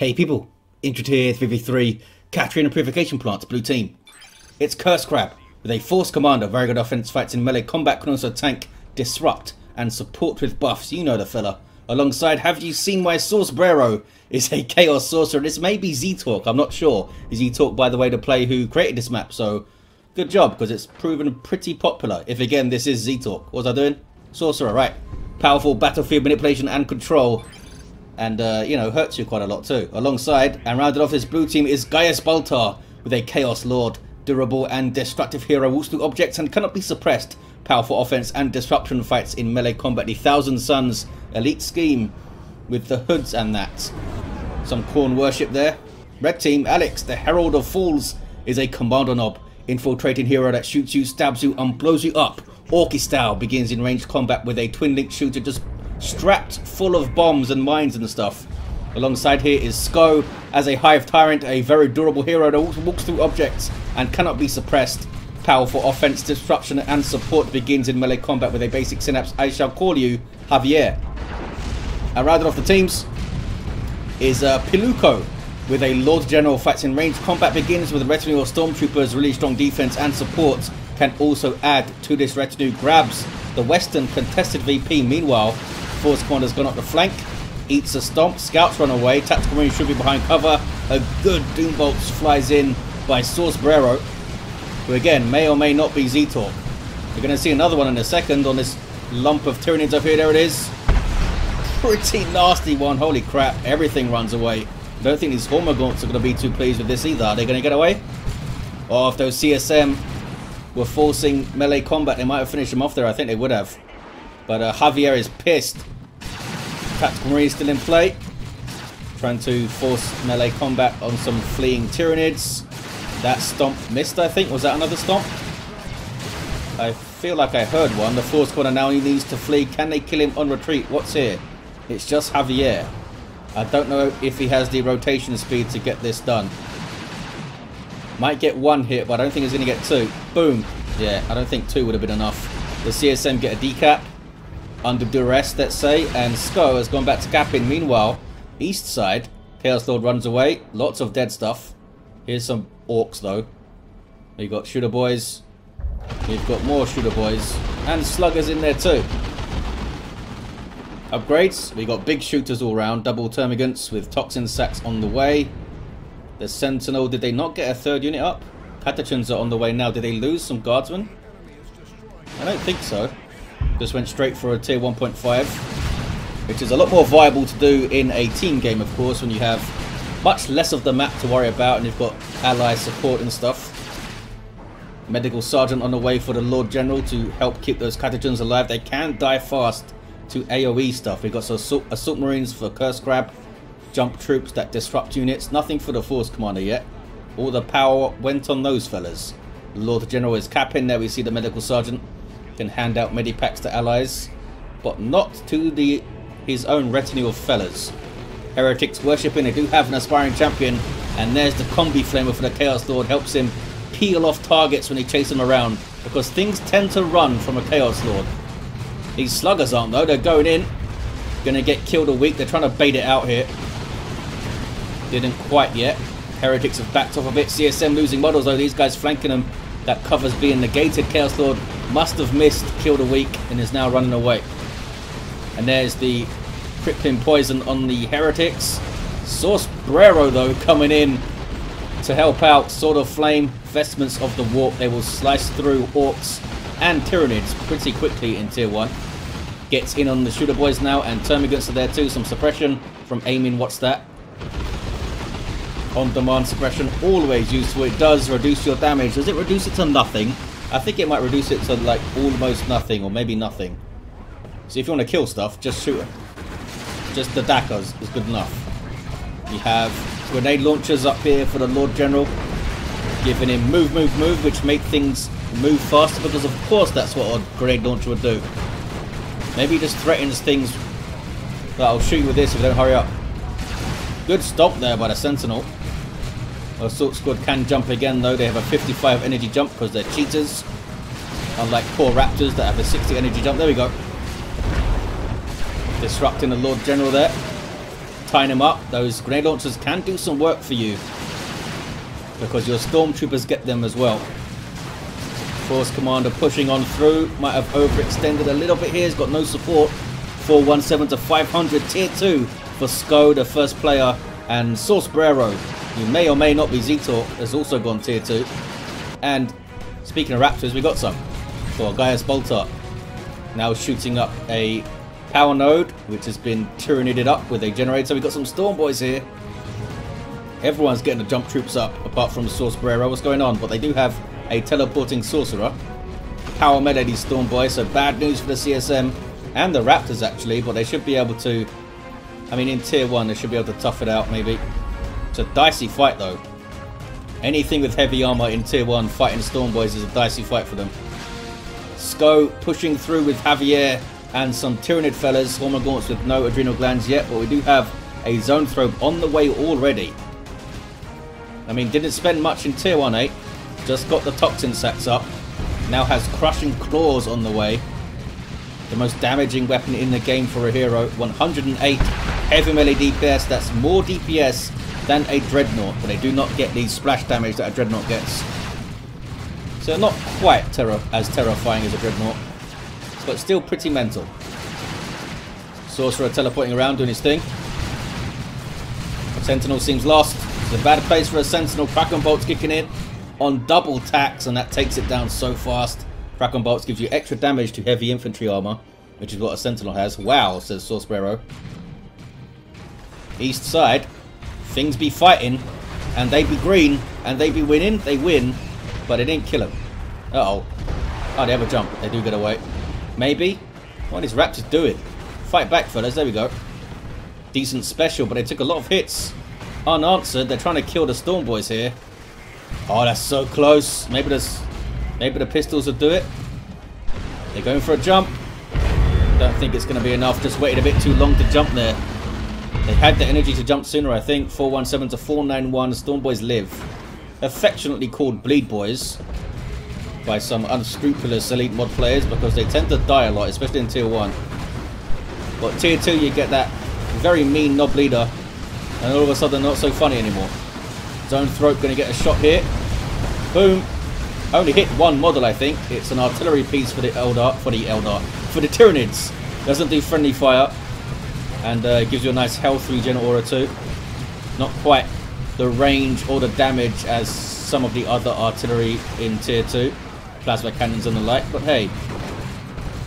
Hey people, Indrid here, 3v3, capturing a purification plant, blue team. It's Curse Crab, with a force commander, very good offense, fights in melee combat, can also tank, disrupt, and support with buffs, you know the fella. Alongside, have you seen my Source Brero? Is a Chaos Sorcerer, this may be Z-Talk, I'm not sure. Is Z-Talk, by the way, the player who created this map, so good job, because it's proven pretty popular. If again, this is Z-Talk. What was I doing? Sorcerer, right. Powerful battlefield manipulation and control and uh, you know hurts you quite a lot too. Alongside and rounded off this blue team is Gaius Baltar with a Chaos Lord, durable and destructive hero, walks through objects and cannot be suppressed. Powerful offense and disruption fights in melee combat. The Thousand Sons elite scheme with the hoods and that. Some Khorne worship there. Red team, Alex, the Herald of Fools, is a Kommando Nob. Infiltrating hero that shoots you, stabs you, and blows you up. Orky style begins in ranged combat with a twin link shooter just strapped full of bombs and mines and stuff. Alongside here is Scho as a Hive Tyrant, a very durable hero that walks through objects and cannot be suppressed. Powerful offense, disruption, and support begins in melee combat with a basic synapse. I shall call you Javier. And rounding off the teams is uh, with a Lord General fights in range. Combat begins with a retinue of stormtroopers, really strong defense and support can also add to this retinue. Grabs the Western contested VP. Meanwhile, Force Commander's gone up the flank. Eats a stomp. Scouts run away. Tactical Marine should be behind cover. A good Doombolts flies in by Source Brero. Who again may or may not be Z-Talk. We're going to see another one in a second on this lump of Tyranids up here. There it is. Pretty nasty one. Holy crap. Everything runs away. I don't think these Hormagaunts are going to be too pleased with this either. Are they going to get away? Or if those CSM were forcing melee combat, they might have finished them off there. I think they would have. But uh, Javier is pissed. Tactical Marine still in play. Trying to force melee combat on some fleeing Tyranids. That stomp missed, I think. Was that another stomp? I feel like I heard one. The Force Corner now he needs to flee. Can they kill him on retreat? What's here? It's just Javier. I don't know if he has the rotation speed to get this done. Might get one hit, but I don't think he's going to get two. Boom. Yeah, I don't think two would have been enough. The CSM get a decap under duress, let's say, and Scho has gone back to capping. Meanwhile, east side, Chaos Lord runs away. Lots of dead stuff. Here's some Orks, though. We've got shooter boys. We've got more shooter boys. And sluggers in there, too. Upgrades. We've got big shooters all around. Double termagants with toxin sacks on the way. The Sentinel, did they not get a third unit up? Catachans are on the way now. Did they lose some guardsmen? I don't think so. Just went straight for a tier 1.5, which is a lot more viable to do in a team game, of course, when you have much less of the map to worry about and you've got ally support and stuff. Medical Sergeant on the way for the Lord General to help keep those Catachans alive. They can die fast to AoE stuff. We've got some assault, uh, assault Marines for Curse Crab, jump troops that disrupt units. Nothing for the Force Commander yet. All the power went on those fellas. Lord General is capping. There we see the Medical Sergeant can hand out medipacks to allies, but not to the his own retinue of fellas. Heretics worshipping, they do have an aspiring champion, and there's the combi flamer for the Chaos Lord, helps him peel off targets when he chases them around, because things tend to run from a Chaos Lord. These sluggers aren't though, they're going in, gonna get killed a week, they're trying to bait it out here. Didn't quite yet. Heretics have backed off a bit, CSM losing models though, these guys flanking them. That covers being negated, Chaos Lord must have missed, killed a weak, and is now running away. And there's the crippling poison on the heretics. Source Brero, though, coming in to help out. Sword of Flame, Vestments of the Warp. They will slice through Orks and Tyranids pretty quickly in Tier 1. Gets in on the Shooter Boys now, and Termagants are there too. Some suppression from aiming. What's that? On-demand suppression, always useful. It does reduce your damage. Does it reduce it to nothing? I think it might reduce it to like almost nothing or maybe nothing. So if you want to kill stuff, just shoot it. Just the Dakas is good enough. You have grenade launchers up here for the Lord General. Giving him move, move, move, which make things move faster because of course that's what a grenade launcher would do. Maybe he just threatens things that I'll shoot you with this if you don't hurry up. Good stop there by the Sentinel. Assault Squad can jump again though. They have a 55 energy jump because they're cheaters. Unlike poor Raptors that have a 60 energy jump. There we go. Disrupting the Lord General there. tying him up. Those grenade launchers can do some work for you because your stormtroopers get them as well. Force Commander pushing on through. Might have overextended a little bit here. He's got no support. 417 to 500. Tier 2 for Scho, the first player. And Source Brero, who may or may not be Z-Talk, has also gone Tier 2. And speaking of Raptors, we got some. For Gaius Baltar. Now shooting up a power node, which has been tyrannided up with a generator. We've got some Storm Boys here. Everyone's getting the jump troops up, apart from Source Brero. What's going on? But they do have a teleporting sorcerer. Power these Storm Boys, so bad news for the CSM and the Raptors actually, but they should be able to, I mean in tier 1 they should be able to tough it out maybe. It's a dicey fight though. Anything with heavy armor in tier 1 fighting Storm Boys is a dicey fight for them. Scho pushing through with Javier and some Tyranid fellas, Hormagaunts with no adrenal glands yet, but we do have a Zoanthrope on the way already. I mean, didn't spend much in tier 1 8, just got the toxin sacks up. Now has crushing claws on the way. The most damaging weapon in the game for a hero. 108 heavy melee DPS. That's more DPS than a Dreadnought. But they do not get the splash damage that a Dreadnought gets. So not quite as terrifying as a Dreadnought. But still pretty mental. Sorcerer teleporting around doing his thing. Sentinel seems lost. It's a bad place for a Sentinel. Kraken Bolt's kicking in on double tax, and that takes it down so fast. Kraken Bolts gives you extra damage to heavy infantry armor, which is what a Sentinel has. Wow, says Source Brero. East side, things be fighting, and they be green, and they be winning. They win, but they didn't kill him. Uh oh. Oh, they have a jump. They do get away. Maybe. What is Raptors doing? Fight back, fellas. There we go. Decent special, but they took a lot of hits unanswered. They're trying to kill the Storm Boys here. Oh, that's so close. Maybe this, maybe the pistols will do it. They're going for a jump. Don't think it's going to be enough. Just waited a bit too long to jump there. They had the energy to jump sooner, I think. 417 to 491. Storm Boys live. Affectionately called Bleed Boys by some unscrupulous elite mod players because they tend to die a lot, especially in tier 1. But tier 2 you get that very mean Nob leader and all of a sudden not so funny anymore. Zoanthrope going to get a shot here. Boom. Only hit one model, I think. It's an artillery piece for the Eldar, for the Eldar, for the Tyranids. Doesn't do friendly fire, and uh, gives you a nice health regen aura too. Not quite the range or the damage as some of the other artillery in tier 2, plasma cannons and the like, but hey,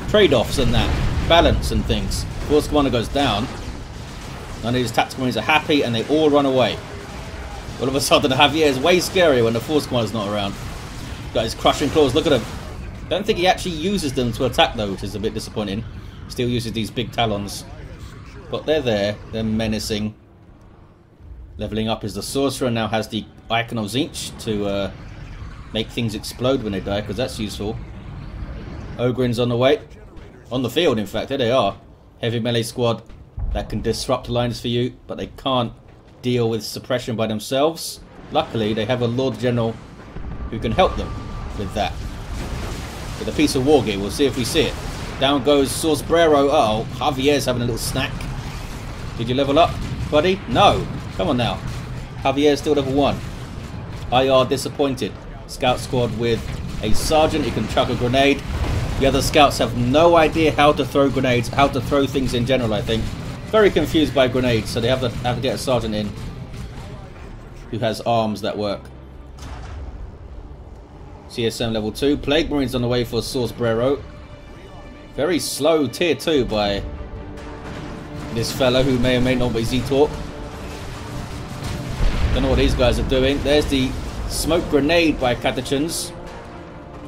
trade-offs and that, balance and things. Force Commander goes down, none of these tactical marines are happy and they all run away. All of a sudden, Javier is way scarier when the Force Commander's not around. Got his crushing claws. Look at him. Don't think he actually uses them to attack though, which is a bit disappointing. Still uses these big talons. But they're there. They're menacing. Leveling up is the Sorcerer. Now has the Icon of Tzeentch to uh, make things explode when they die, because that's useful. Ogryn's on the way. On the field, in fact. There they are. Heavy melee squad that can disrupt lines for you, but they can't deal with suppression by themselves. Luckily, they have a Lord General who can help them with that. With a piece of war gear, we'll see if we see it. Down goes Source Brero. Uh oh, Javier's having a little snack. Did you level up, buddy? No. Come on now. Javier's still level 1. IR disappointed. Scout squad with a sergeant who can chuck a grenade. The other scouts have no idea how to throw grenades, how to throw things in general, I think very confused by grenades, so they have to have to get a sergeant in who has arms that work. CSM level 2. Plague Marines on the way for Source Brero. Very slow tier 2 by this fellow who may or may not be Z-Talk. Don't know what these guys are doing. There's the smoke grenade by Catachans,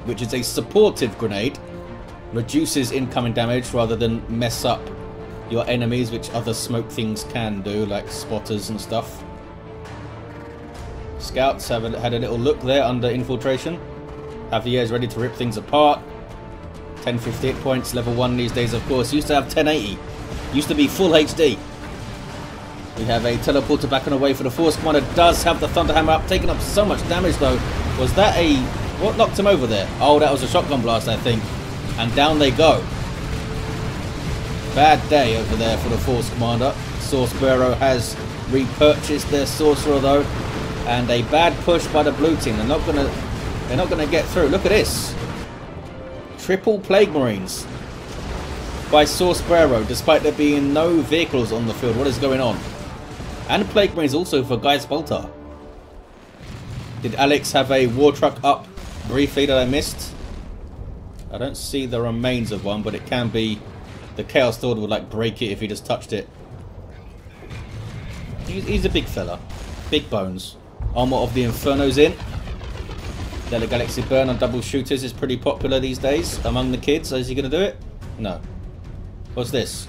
which is a supportive grenade. Reduces incoming damage rather than mess up your enemies, which other smoke things can do, like spotters and stuff. Scouts have had a little look there under infiltration. Javier is ready to rip things apart. 1058 points, level 1 these days, of course. Used to have 1080. Used to be full HD. We have a teleporter back on the way for the Force Commander. Does have the Thunderhammer up, taking up so much damage though. Was that a... What knocked him over there? Oh, that was a shotgun blast, I think. And down they go. Bad day over there for the Force Commander. Source has repurchased their Sorcerer though. And a bad push by the blue team. They're not gonna they're not gonna get through. Look at this. Triple Plague Marines by Source Bearer, despite there being no vehicles on the field. What is going on? And Plague Marines also for Gaius Baltar. Did Alex have a war truck up briefly that I missed? I don't see the remains of one, but it can be the Chaos Lord would like break it if he just touched it. He's, he's a big fella. Big bones. Armor of the Inferno's in. Deadly Galaxy Burn on double shooters is pretty popular these days among the kids. Is he going to do it? No. What's this?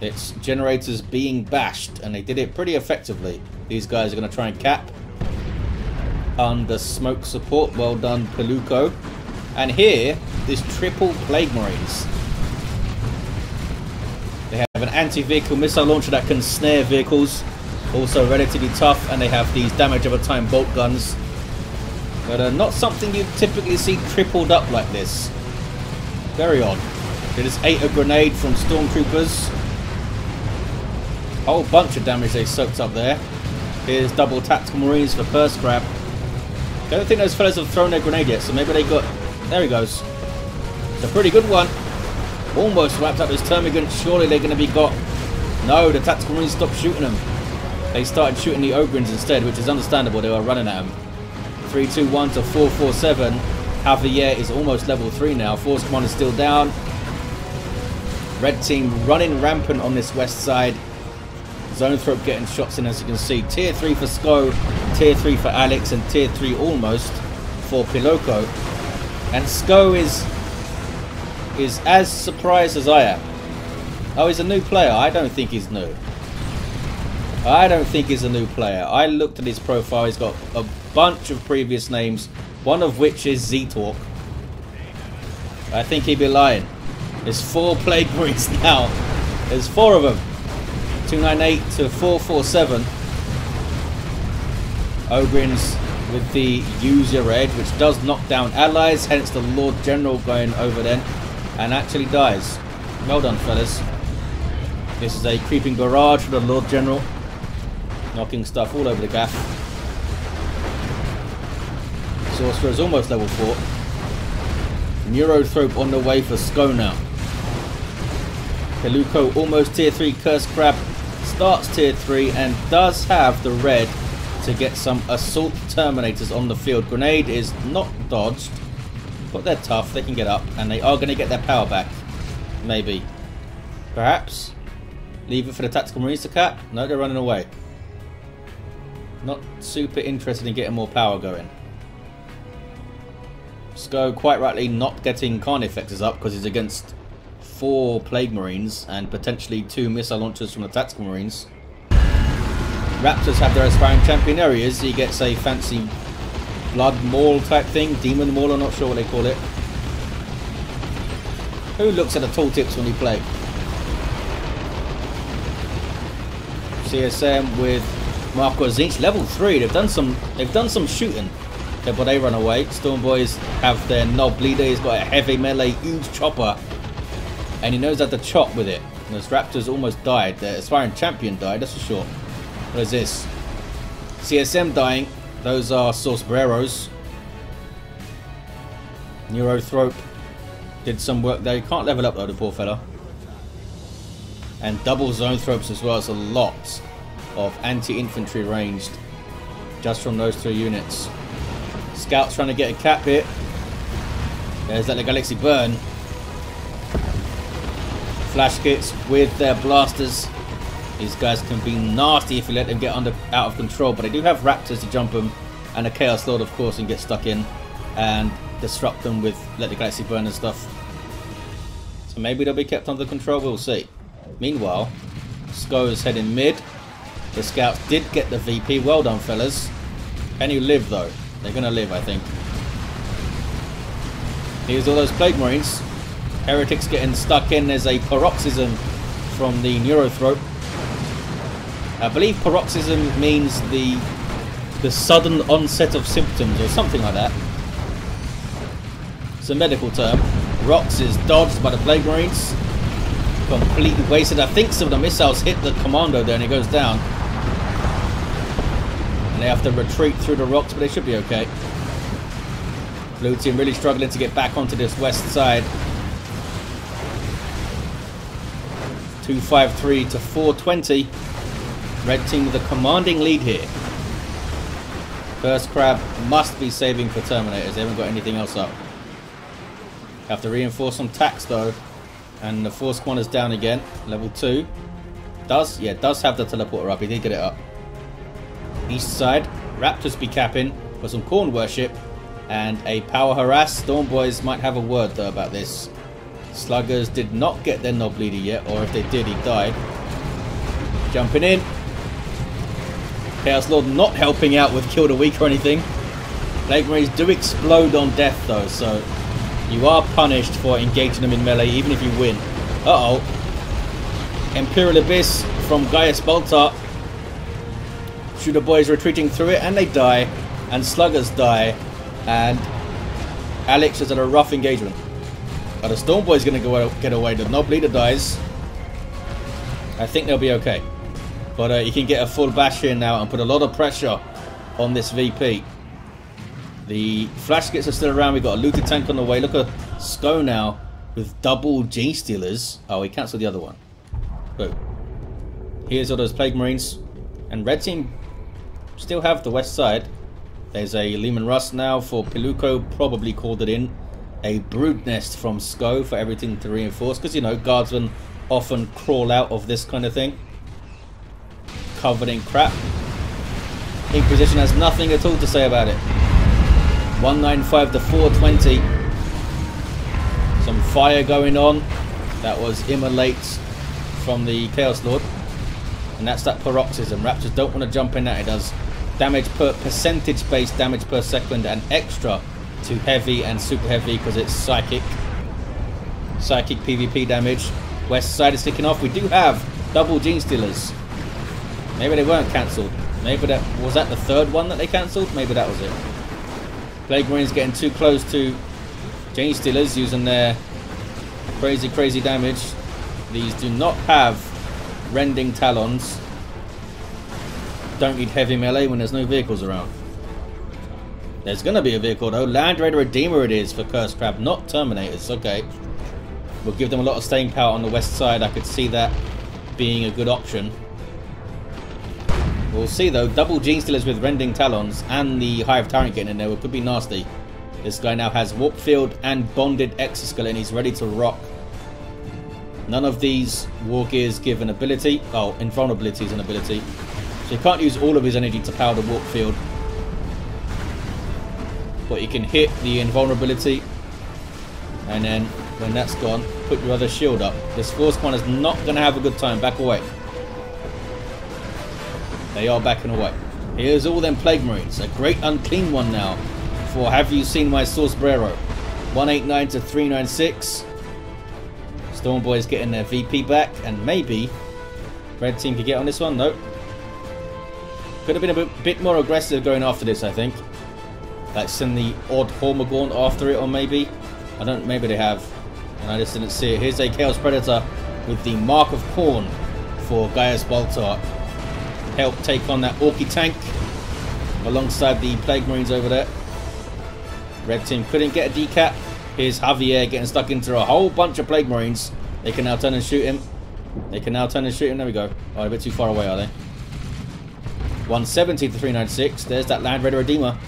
It's generators being bashed, and they did it pretty effectively. These guys are going to try and cap under smoke support. Well done, Piluco. And here, this triple Plague Marines. They have an anti-vehicle missile launcher that can snare vehicles. Also relatively tough, and they have these damage over time bolt guns. But uh, not something you typically see tripled up like this. Very odd. Just ate a grenade from stormtroopers. Whole bunch of damage they soaked up there. Here's double tactical marines for Curse Crab. Don't think those fellas have thrown their grenade yet, so maybe they got... There he goes. It's a pretty good one. Almost wrapped up his termagant. Surely they're going to be got... No, the tactical marines stopped shooting them. They started shooting the Ogryns instead, which is understandable. They were running at them. 3-2-1 to 4-4-7. Javier is almost level 3 now. Force Command is still down. Red team running rampant on this west side. Zoanthrope getting shots in as you can see. Tier 3 for Scho, Tier 3 for Alex, and Tier 3 almost for Piluco. And Scho is is as surprised as I am. Oh, he's a new player. I don't think he's new. I don't think he's a new player. I looked at his profile. He's got a bunch of previous names, one of which is Z-Talk. I think he'd be lying. There's four Plague Marines now. There's four of them. 298 to 447. Ogryns with the user edge, which does knock down allies, hence the Lord General going over then, and actually dies. Well done, fellas. This is a creeping barrage for the Lord General, knocking stuff all over the gaff. Sorcerer is almost level 4. Neurothrope on the way for Scho Piluco almost tier 3 Curse Crab starts tier 3 and does have the red to get some assault terminators on the field. Grenade is not dodged, but they're tough, they can get up, and they are going to get their power back. Maybe. Perhaps. Leave it for the Tactical Marines to cap? No, they're running away. Not super interested in getting more power going. Scho quite rightly not getting Carnifexes up because he's against four Plague Marines and potentially two missile launchers from the Tactical Marines. Raptors have their aspiring champion areas. He gets a fancy blood maul type thing, demon maul, I'm not sure what they call it. Who looks at the tooltips when you play? CSM with Mark of Tzeentch, level three. They've done some. They've done some shooting. But they run away. Storm Boys have their Nob leader. He's got a heavy melee, huge chopper, and he knows how to chop with it. And those Raptors almost died. The aspiring champion died. That's for sure. What is this? CSM dying. Those are Source Breros. Neurothrope did some work there. You can't level up though, the poor fella. And double Zoanthropes as well. It's a lot of anti-infantry ranged just from those three units. Scouts trying to get a cap hit. There's that the Galaxy Burn. Flash kits with their blasters. These guys can be nasty if you let them get under out of control, but they do have raptors to jump them, and a Chaos Lord, of course, and get stuck in and disrupt them with let the Galaxy Burn and stuff. So maybe they'll be kept under control. We'll see. Meanwhile, Scho is heading mid. The scouts did get the VP. Well done, fellas. Can you live, though? They're going to live, I think. Here's all those Plague Marines. Heretics getting stuck in. There's a paroxysm from the Neurothrope. I believe paroxysm means the the sudden onset of symptoms or something like that. It's a medical term. Rox is dodged by the Plague Marines. Completely wasted. I think some of the missiles hit the commando there and he goes down. And they have to retreat through the rocks, but they should be okay. Blue team really struggling to get back onto this west side. 253 to 420. Red team with a commanding lead here. Curse Crab must be saving for Terminators. They haven't got anything else up. Have to reinforce some tax though. And the force one is down again. Level 2. Does? Yeah, does have the teleporter up. He did get it up. East side. Raptors be capping for some Khorne worship. And a power harass. Storm Boys might have a word though about this. Sluggers did not get their Nob leader yet. Or if they did, he died. Jumping in. Chaos Lord not helping out with Kill the Weak or anything. Plague Marines do explode on death though, so you are punished for engaging them in melee even if you win. Uh-oh. Imperial Abyss from Gaius Baltar. Shooter boys retreating through it and they die. And sluggers die. And Alex is at a rough engagement. But the Storm Boy's gonna go get away. The Nob Leader dies. I think they'll be okay. But uh, you can get a full bash in now and put a lot of pressure on this VP. The flash kits are still around. We've got a looted tank on the way. Look at Scho now with double Genestealers. Oh, he cancelled the other one. Boom. Here's all those Plague Marines. And Red Team still have the west side. There's a Leman Russ now for Piluco, probably called it in. A Brood Nest from Scho for everything to reinforce. Because, you know, Guardsmen often crawl out of this kind of thing. Covered in crap. Inquisition has nothing at all to say about it. 195 to 420. Some fire going on. That was immolates from the Chaos Lord. And that's that paroxysm. Raptors don't want to jump in that. It does damage per percentage based damage per second and extra to heavy and super heavy because it's psychic. Psychic PvP damage. West side is kicking off. We do have double gene stealers. Maybe they weren't cancelled. Maybe that was that the third one that they cancelled? Maybe that was it. Plague Marines getting too close to gene stealers using their crazy, crazy damage. These do not have Rending Talons. Don't need heavy melee when there's no vehicles around. There's going to be a vehicle though. Land Raider Redeemer it is for Curse Crab, not Terminators. Okay. We'll give them a lot of staying power on the west side. I could see that being a good option. We'll see though, double Genestealers with Rending Talons and the Hive Tyrant getting in there it could be nasty. This guy now has Warp Field and Bonded Exoskeleton. He's ready to rock. None of these War Gears give an ability. Oh, Invulnerability is an ability. So he can't use all of his energy to power the Warp Field. But you can hit the Invulnerability. And then, when that's gone, put your other shield up. This Force one is not going to have a good time. Back away. They are backing away. Here's all them Plague Marines. A great unclean one now for Have You Seen My source Brero? 189 to 396. Storm Boys getting their VP back. And maybe Red Team could get on this one. Nope. Could have been a bit more aggressive going after this, I think. Like send the odd Hormagaunt after it, or maybe. I don't, maybe they have. And I just didn't see it. Here's a Chaos Predator with the Mark of Khorne for Gaius Baltar help take on that Orky tank alongside the Plague Marines over there. Red team couldn't get a decap. Here's Javier getting stuck into a whole bunch of Plague Marines. They can now turn and shoot him. They can now turn and shoot him. There we go. Oh, a bit too far away, are they? 170 to 396. There's that Land Raider Redeemer.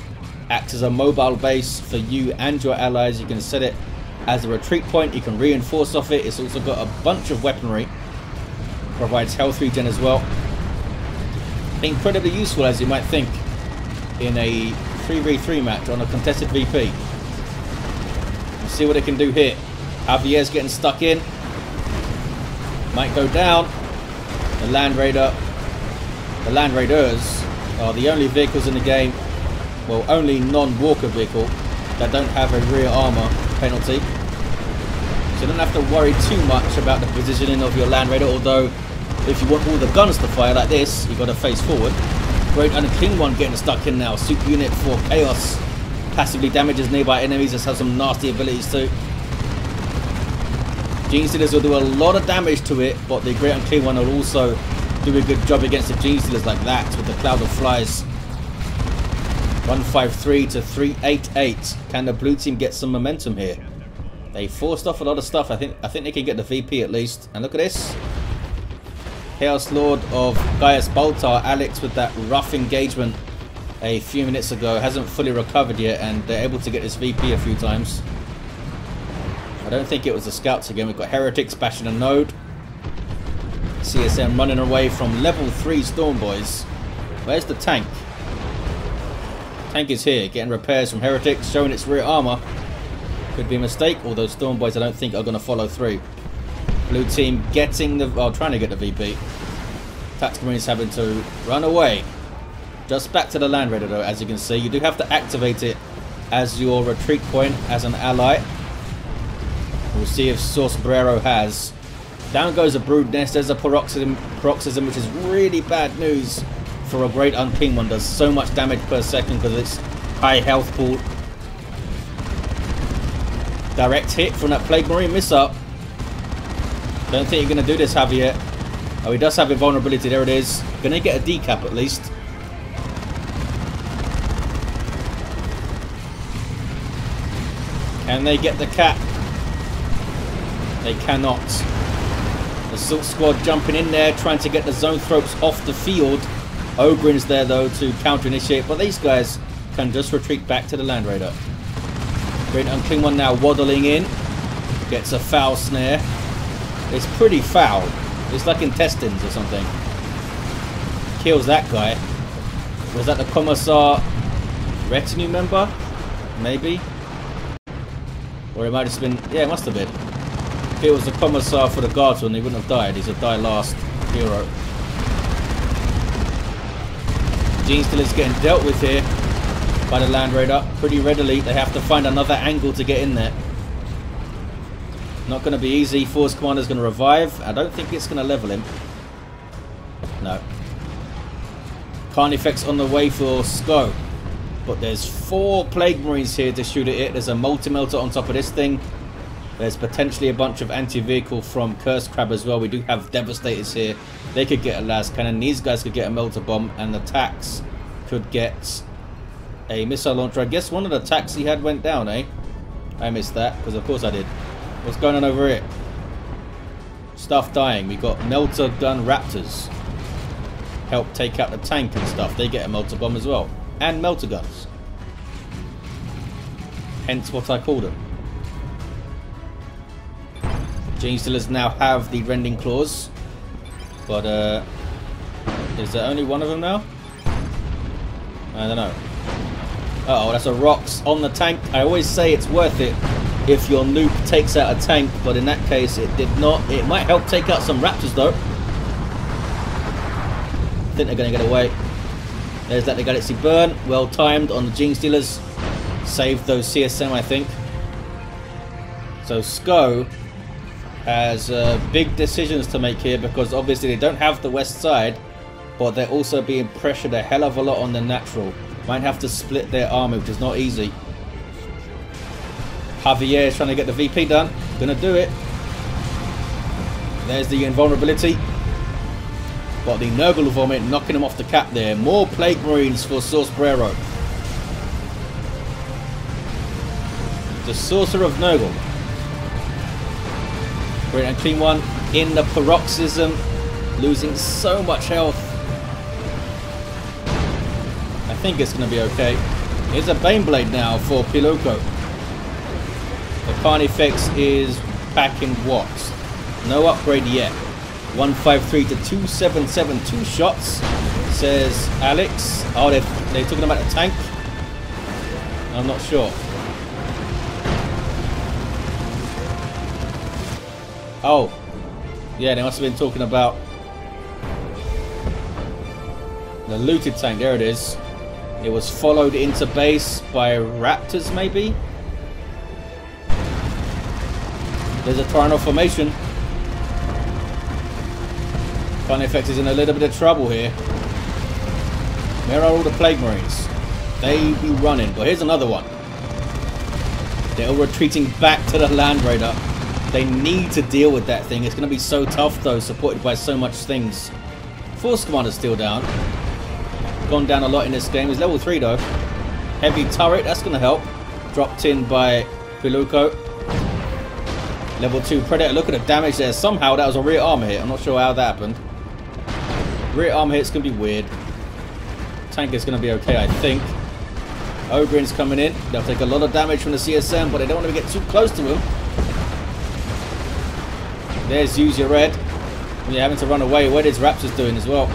Acts as a mobile base for you and your allies. You can set it as a retreat point. You can reinforce off it. It's also got a bunch of weaponry. Provides health regen as well incredibly useful as you might think in a 3v3 match on a contested VP. Let's see what it can do here. Javier's getting stuck in. Might go down. The Land Raider, the Land Raiders are the only vehicles in the game, well only non-walker vehicle that don't have a rear armor penalty. So you don't have to worry too much about the positioning of your Land Raider, although if you want all the guns to fire like this, you've got to face forward. Great Unclean One getting stuck in now. Super unit for Chaos. Passively damages nearby enemies. This has some nasty abilities too. Genestealers will do a lot of damage to it, but the Great Unclean One will also do a good job against the Genestealers like that with the Cloud of Flies. 153 to 388. Can the blue team get some momentum here? They forced off a lot of stuff. I think I think they can get the VP at least. And look at this. Chaos Lord of Gaius Baltar, Alex with that rough engagement a few minutes ago. Hasn't fully recovered yet and they're able to get this VP a few times. I don't think it was the scouts again. We've got Heretics bashing a node. CSM running away from level 3 Storm Boys. Where's the tank? Tank is here, getting repairs from Heretics, showing its rear armor. Could be a mistake, although Storm Boys I don't think are going to follow through. Blue team getting the... well, trying to get the VP. Tactical Marines having to run away. Just back to the Land Raider though, as you can see. You do have to activate it as your retreat point as an ally. We'll see if Source Brero has. Down goes a Brood Nest. There's a Paroxysm, paroxysm which is really bad news for a Great Unclean One. Does so much damage per second because it's high health pool. Direct hit from that Plague Marine. Miss up. Don't think you're going to do this, Javier. Oh, he does have invulnerability. There it is. Going to get a decap at least. Can they get the cap? They cannot. The Silk Squad jumping in there, trying to get the Zoanthropes off the field. Ogryn's there, though, to counter-initiate, but these guys can just retreat back to the Land Raider. Great Unclean One now waddling in. Gets a foul snare. It's pretty foul. It's like intestines or something. Kills that guy. Was that the Commissar retinue member? Maybe? Or it might have been... Yeah, it must have been. If it was the Commissar for the Guardsman, he wouldn't have died. He's a die last hero. Genestealer's getting dealt with here by the Land Raider pretty readily. They have to find another angle to get in there. Not going to be easy. Force Commander's going to revive. I don't think it's going to level him. No. Carnifex on the way for Scho. But there's four Plague Marines here to shoot at it. There's a Multi-Melter on top of this thing. There's potentially a bunch of anti-vehicle from Curse Crab as well. We do have Devastators here. They could get a las cannon. These guys could get a melter bomb. And the tax could get a missile launcher. I guess one of the attacks he had went down, eh? I missed that, because of course I did. What's going on over here? Stuff dying. We got melter gun raptors. Help take out the tank and stuff. They get a melter bomb as well. And melter guns. Hence what I call them. Genestealers now have the rending claws. But uh is there only one of them now? I don't know. Uh oh, that's a rocks on the tank. I always say it's worth it if your nuke takes out a tank, but in that case it did not. It might help take out some raptors though. I think they're going to get away. There's that the Galaxy burn. Well timed on the Genestealers. Saved those CSM, I think. So Scho has uh, big decisions to make here because obviously they don't have the west side, but they're also being pressured a hell of a lot on the natural. Might have to split their army, which is not easy. Javier is trying to get the VP done. Gonna do it. There's the invulnerability. But the Nurgle Vomit knocking him off the cap there. More Plague Marines for Source Brero. The Sorcerer of Nurgle. Great clean One in the Paroxysm. Losing so much health. I think it's going to be okay. Here's a Baneblade now for Piluco. The Carnifex is back in watts. No upgrade yet. 153 to 277, two shots, says Alex. Oh, they're, they're talking about the tank? I'm not sure. Oh, yeah, they must have been talking about the looted tank. There it is. It was followed into base by raptors, maybe? There's a Tyranno formation. Fun Effect is in a little bit of trouble here. Where are all the Plague Marines? They be running. But here's another one. They're all retreating back to the Land Raider. They need to deal with that thing. It's going to be so tough, though, supported by so much things. Force Commander's still down. Gone down a lot in this game. He's level 3, though. Heavy turret, that's going to help. Dropped in by Piluco. Level 2 Predator. Look at the damage there. Somehow that was a rear armor hit. I'm not sure how that happened. Rear armor hit's going to be weird. Tank is going to be okay, I think. Ogryn's coming in. They'll take a lot of damage from the CSM, but they don't want to get too close to him. There's Use Your Red. And you're having to run away. What is Raptors doing as well?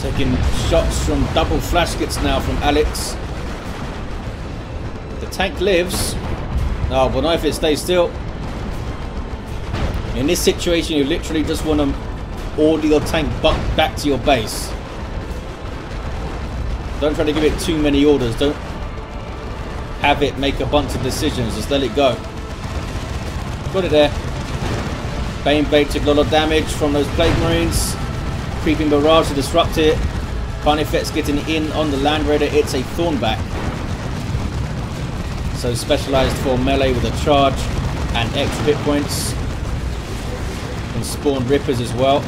Taking shots from double flash kits now from Alex. The tank lives. Oh, but not if it stays still. In this situation, you literally just want to order your tank back to your base. Don't try to give it too many orders. Don't have it make a bunch of decisions. Just let it go. Got it there. Baneblade took a lot of damage from those Plague Marines. Creeping Barrage to disrupt it. Carnifex getting in on the Land Raider. It's a Thornback. So specialized for melee with a charge and extra hit points. Can spawn Rippers as well.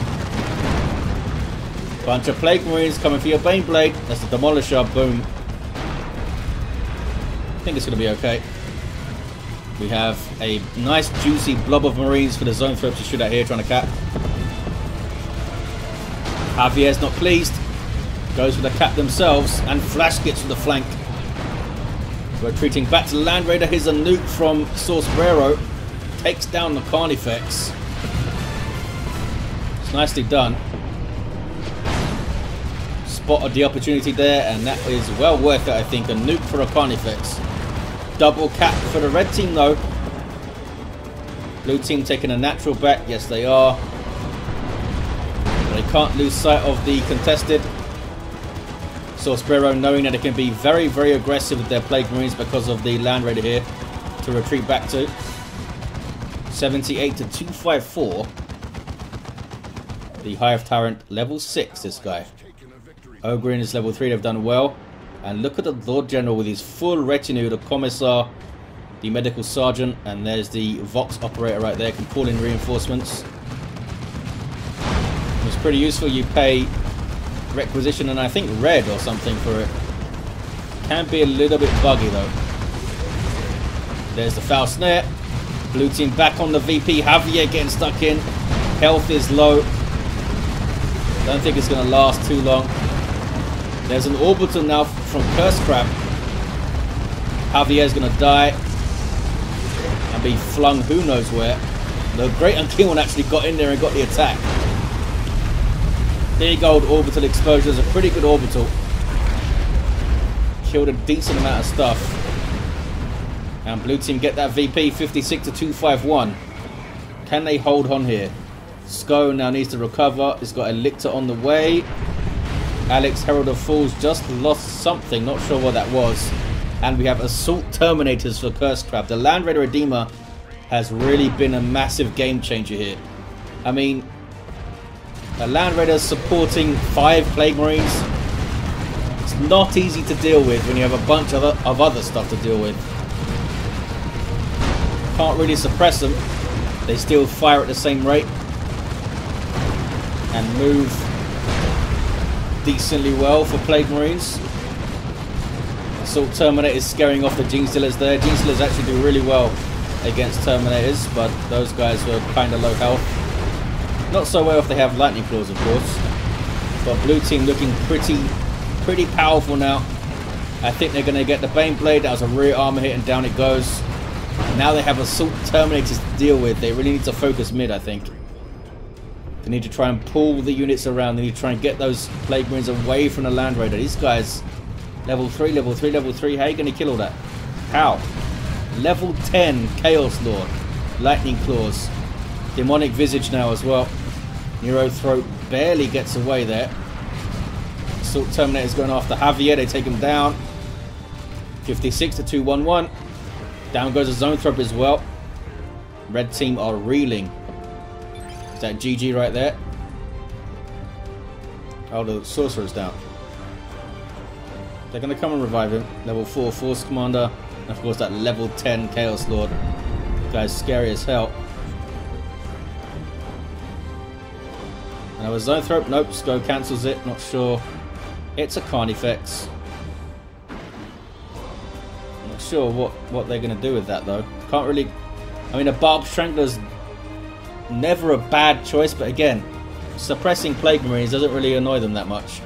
Bunch of Plague Marines coming for your Bane Blade. That's the Demolisher. Boom. I think it's going to be okay. We have a nice juicy blob of Marines for the Zoanthropes to shoot at here trying to cap. Javier's not pleased. Goes for the cap themselves and flash gets from the flank. Retreating back to Land Raider. Here's a nuke from Sorcerero. Takes down the Carnifex. It's nicely done spotted the opportunity there, and that is well worth it, I think. A nuke for a Carnifex. Double cap for the red team, though. Blue team taking a natural back. Yes, they are. They can't lose sight of the contested. Sorcerero knowing that it can be very, very aggressive with their Plague Marines because of the Land Raider here to retreat back to. 78 to 254. The Hive Tyrant level 6, this guy. Ogryn is level 3, they've done well. And look at the Lord General with his full retinue, the Commissar, the Medical Sergeant, and there's the Vox Operator right there, can call in reinforcements. It's pretty useful, you pay requisition and I think red or something for it. Can be a little bit buggy though. There's the foul snare. Blue team back on the VP. Javier getting stuck in. Health is low. Don't think it's going to last too long. There's an orbital now from Curse Crab. Javier's gonna die and be flung who knows where. The Great Unclean One actually got in there and got the attack. You go, orbital exposure. It's a pretty good orbital. Killed a decent amount of stuff. And blue team get that VP 56 to 251. Can they hold on here? Scho now needs to recover. It's got a Lictor on the way. Alex Herald of Fools just lost something, not sure what that was. And we have Assault Terminators for Curse Crab. The Land Raider Redeemer has really been a massive game changer here. I mean, a Land Raider supporting five Plague Marines. It's not easy to deal with when you have a bunch of, of other stuff to deal with. Can't really suppress them. They still fire at the same rate. And move decently well for Plague Marines. Assault Terminator is scaring off the Genestealers there. Genestealers actually do really well against Terminators, but those guys were kind of low health. Not so well if they have Lightning Claws, of course. But Blue Team looking pretty, pretty powerful now. I think they're going to get the Bane Blade. That was a rear armor hit and down it goes. Now they have Assault Terminators to deal with. They really need to focus mid, I think. They need to try and pull the units around. They need to try and get those Plague Marines away from the Land Raider. These guys, level 3, level 3, level 3. How are you going to kill all that? How? Level 10 Chaos Lord. Lightning Claws. Demonic Visage now as well. Neurothrope barely gets away there. Assault Terminator's going after Javier. They take him down. 56 to 211. Down goes a Zoanthrope as well. Red team are reeling. Is that GG right there? Oh, the Sorcerer's down. They're going to come and revive him. Level 4 Force Commander. And of course that level 10 Chaos Lord. Guy's scary as hell. Another Zoanthrope. Nope, Scho cancels it. Not sure. It's a Carnifex. Not sure what, what they're going to do with that though. Can't really... I mean, a Barb Strangler's never a bad choice, but again, suppressing Plague Marines doesn't really annoy them that much.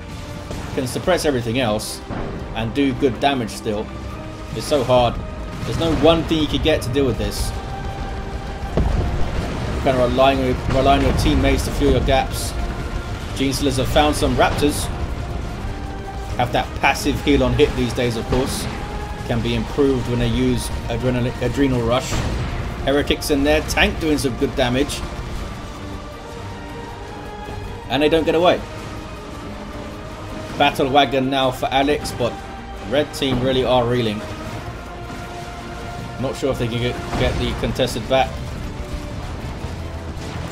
Can suppress everything else and do good damage still. It's so hard. There's no one thing you could get to deal with this. You're kind of relying, relying on your teammates to fill your gaps. Genestealers have found some Raptors. Have that passive heal on hit these days, of course. Can be improved when they use Adrenal, Adrenal Rush. Heretics in there. Tank doing some good damage. And they don't get away. Battle Wagon now for Alex, but red team really are reeling. Not sure if they can get, get the contested back. I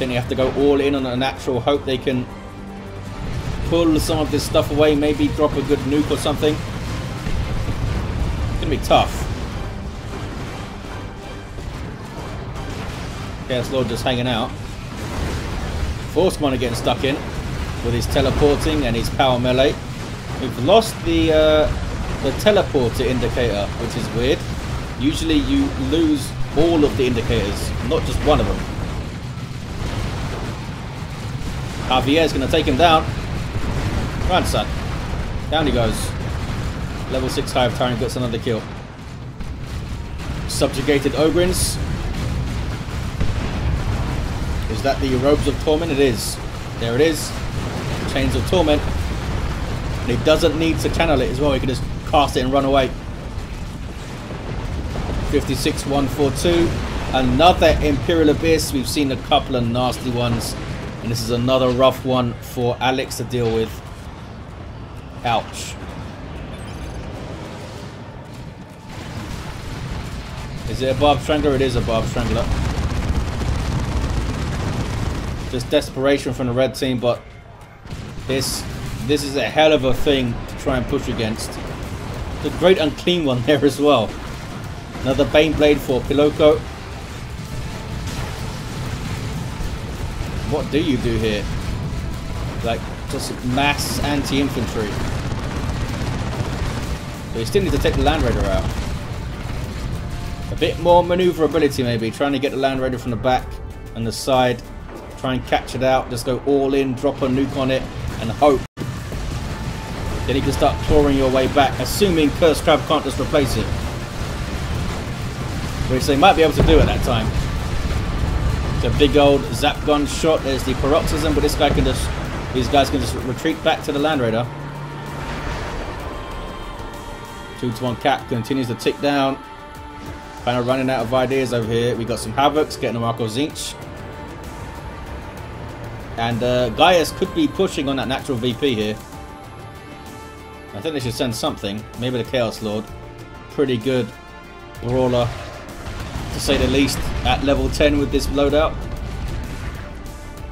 think they have to go all in on a natural. Hope they can pull some of this stuff away. Maybe drop a good nuke or something. It's going to be tough. Chaos Lord just hanging out. Force Commander getting stuck in with his teleporting and his power melee. We've lost the uh, the teleporter indicator, which is weird. Usually you lose all of the indicators, not just one of them. Javier's going to take him down. Run, son. Down he goes. Level 6 Hive Tyrant gets another kill. Subjugated Ogryns. Is that the Robes of Torment? It is. There it is. Chains of Torment. And he doesn't need to channel it as well. He can just cast it and run away. 56142. Another Imperial Abyss. We've seen a couple of nasty ones. And this is another rough one for Alex to deal with. Ouch. Is it a Barbed Strangler? It is a Barbed Strangler. Just desperation from the red team, but this this is a hell of a thing to try and push against. The great unclean one there as well. Another Bane Blade for Piluco. What do you do here? Like, just mass anti-infantry. But you still need to take the Land Raider out. A bit more maneuverability maybe, trying to get the Land Raider from the back and the side. Try and catch it out, just go all in, drop a nuke on it, and hope. Then you can start clawing your way back, assuming Curse Crab can't just replace it. Which they might be able to do at that time. It's a big old zap gun shot, there's the paroxysm, but this guy can just these guys can just retreat back to the Land Raider. 2 to 1 cap continues to tick down. Kind of running out of ideas over here. We got some Havocs getting a Mark of Tzeentch. And uh, Gaius could be pushing on that natural VP here. I think they should send something. Maybe the Chaos Lord. Pretty good brawler, to say the least, at level 10 with this loadout.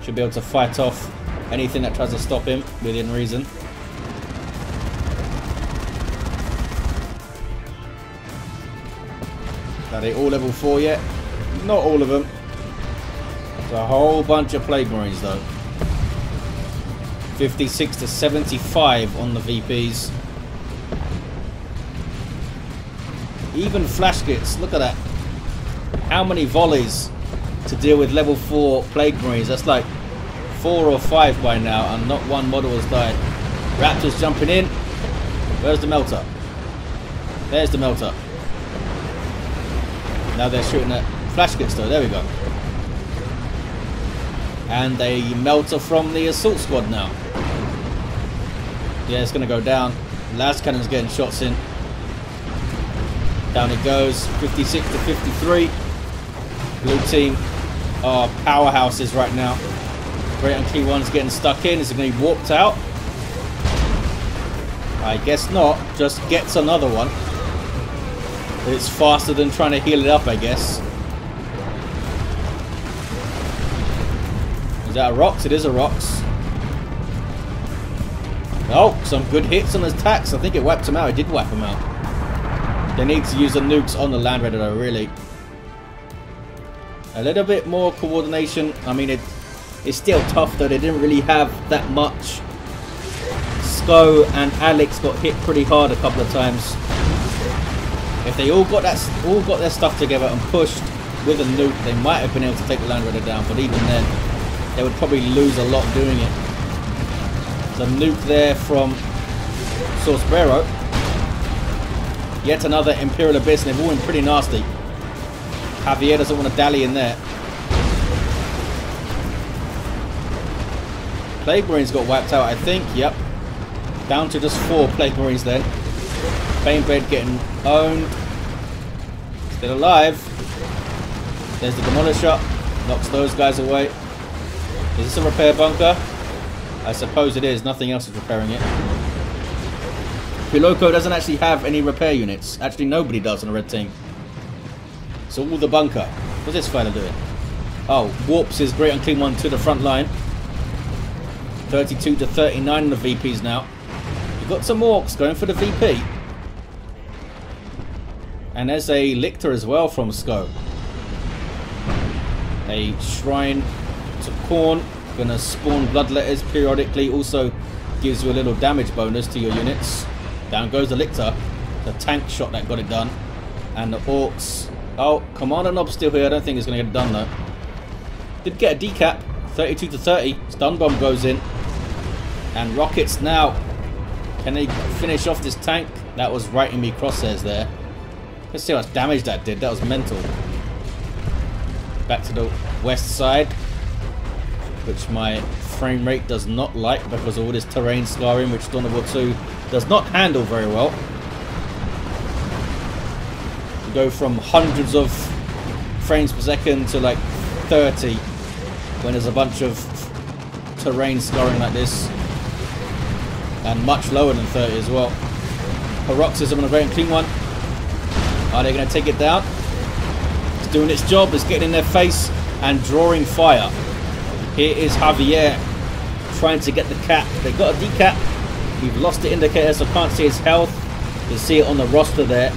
Should be able to fight off anything that tries to stop him within reason. Are they all level 4 yet? Not all of them. There's a whole bunch of Plague Marines though. 56 to 75 on the VPs. Even Flash Gitz, look at that. How many volleys to deal with level 4 Plague Marines? That's like four or five by now, and not one model has died. Raptors jumping in. Where's the melter? There's the melter. Now they're shooting at Flash Gitz though. There we go. And a melter from the assault squad now. Yeah, it's going to go down. Lascannon's getting shots in. Down it goes. 56 to 53. Blue team are powerhouses right now. Great Unclean One's getting stuck in. Is it going to be warped out? I guess not. Just gets another one. It's faster than trying to heal it up, I guess. That Rox? It is a rocks. Oh, some good hits on his attacks. I think it wiped him out. It did wipe him out. They need to use the nukes on the Land Raider though, really. A little bit more coordination. I mean, it, it's still tough though. They didn't really have that much. Scho and Alex got hit pretty hard a couple of times. If they all got that, all got their stuff together and pushed with a nuke, they might have been able to take the Land Raider down. But even then, they would probably lose a lot doing it. The nuke there from sorcbrerro. Yet another Imperial Abyss, and they've all been pretty nasty. Javier doesn't want to dally in there. Plague Marines got wiped out, I think. Yep. Down to just four Plague Marines then. Baneblade getting owned. Still alive. There's the Demolisher. Knocks those guys away. Is this a repair bunker? I suppose it is. Nothing else is repairing it. Piluco doesn't actually have any repair units. Actually, nobody does on a red team. So all the bunker. What's this fella doing? Oh, warps his Great Unclean One to the front line. 32 to 39 on the VPs now. You've got some Orks going for the VP. And there's a Lictor as well from Scho. A Shrine to Khorne. Gonna spawn Bloodletters periodically. Also gives you a little damage bonus to your units. Down goes the Lictor. The tank shot that got it done. And the Orks. Oh, Kommando Nob still here. I don't think it's to get it done though. Did get a decap. 32 to 30. Stun bomb goes in. And rockets now. Can they finish off this tank? That was right in me crosshairs there. Let's see how much damage that did. That was mental. Back to the west side. Which my frame rate does not like because of all this terrain scarring which Dawn of War 2 does not handle very well. You go from hundreds of frames per second to like 30 when there's a bunch of terrain scarring like this. And much lower than 30 as well. Paroxysm on a very Unclean One. Are they going to take it down? It's doing its job. It's getting in their face and drawing fire. Here is Javier trying to get the cap. They got a decap. We've lost the indicator, so can't see his health. You see it on the roster there.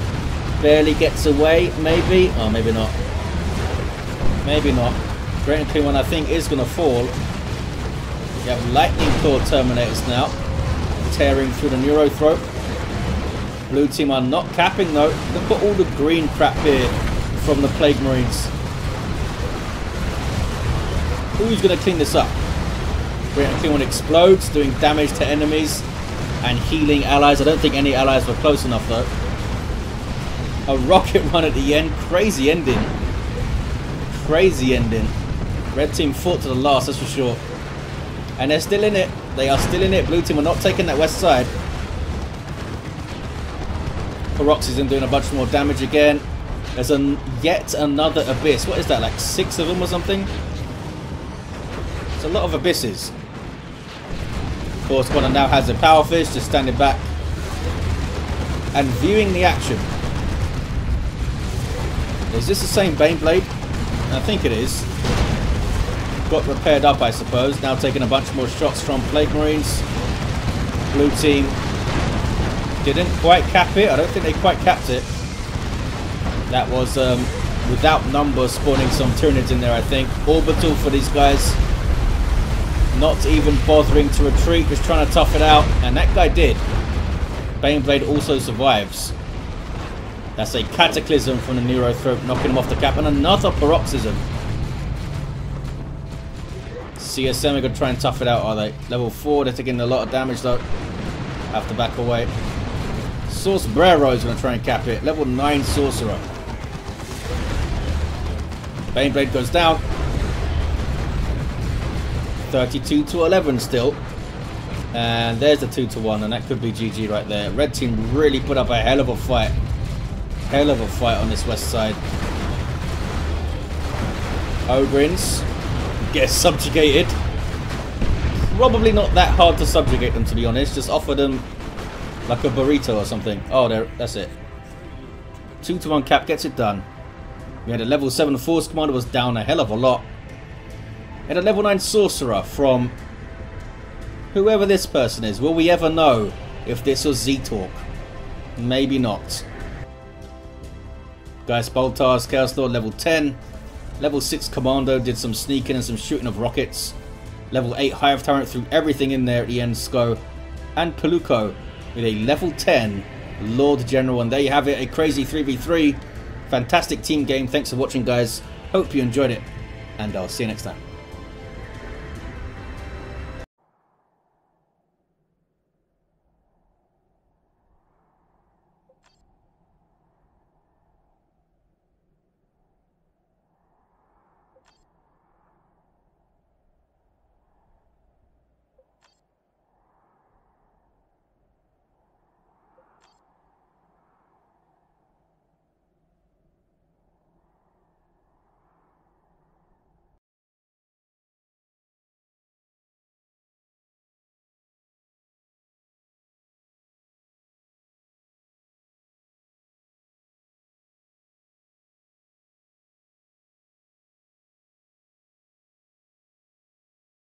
Barely gets away, maybe. Oh, maybe not. Maybe not. Unclean One, I think, is going to fall. We have Lightning Claw Terminators now. Tearing through the Neurothrope. Blue team are not capping though. Look at all the green crap here from the Plague Marines. Who's going to clean this up? Great Unclean One explodes, doing damage to enemies and healing allies. I don't think any allies were close enough though. A rocket run at the end. Crazy ending. Crazy ending. Red team fought to the last, that's for sure. And they're still in it. They are still in it. Blue team are not taking that west side. Paroxysm doing a bunch more damage again. There's a yet another abyss. What is that, like six of them or something? It's a lot of abysses. Of course, Connor now has a power fist, just standing back and viewing the action. Is this the same Baneblade? I think it is. Got repaired up, I suppose. Now taking a bunch more shots from Plague Marines. Blue team didn't quite cap it. I don't think they quite capped it. That was um, without numbers spawning some Tyranids in there, I think. Orbital for these guys. Not even bothering to retreat, just trying to tough it out. And that guy did. Baneblade also survives. That's a Cataclysm from the Neurothrope, knocking him off the cap. And another Paroxysm. CSM are going to try and tough it out, are they? Level 4, they're taking a lot of damage though. Have to back away. sorcbrerro is going to try and cap it. Level 9 Sorcerer. Baneblade goes down. 32 to 11 still. And there's the 2 to 1, and that could be GG right there. Red team really put up a hell of a fight. Hell of a fight on this west side. Ogryns get subjugated. Probably not that hard to subjugate them, to be honest. Just offer them like a burrito or something. Oh, there, that's it. 2 to 1 cap gets it done. We had a level 7 Force Commander was down a hell of a lot. And a level 9 Sorcerer from whoever this person is. Will we ever know if this was Z-Talk? Maybe not. Gaius Baltar's, Chaos Lord level 10. Level 6 Kommando did some sneaking and some shooting of rockets. Level 8 Hive Tyrant threw everything in there at the end, Scho. And Piluco with a level 10 Lord General. And there you have it, a crazy 3v3. Fantastic team game. Thanks for watching, guys. Hope you enjoyed it. And I'll see you next time.